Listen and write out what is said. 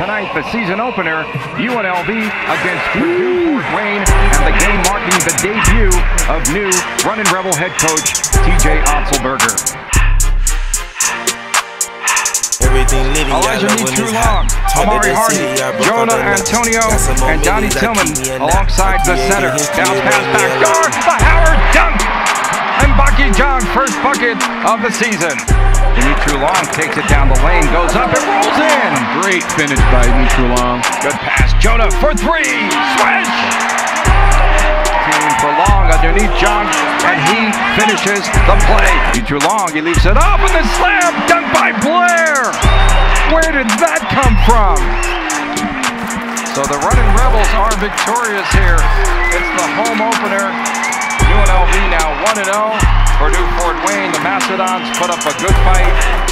tonight, the season opener, UNLV against Purdue Fort Wayne, and the game marking the debut of new Runnin' Rebel head coach TJ Otzelberger. Everything litty, Elijah Mead True Long, Amauri Hardy, Jonah Antonio, and Donnie Tillman alongside the center. Bounce pass back door, the Howard dunk! And Mbacke Diong, first bucket of the season. Dimitri Long takes it down the lane, goes up, and rolls in. Great finish by Long. Good pass, Jonah for three, swish! Team for Long underneath John, and he finishes the play. Dimitri Long, he leaves it up, and the slam, done by Blair! Where did that come from? So the running Rebels are victorious here. It's the home opener. UNLV now 1-0. Purdue Fort Wayne, the Mastodons put up a good fight.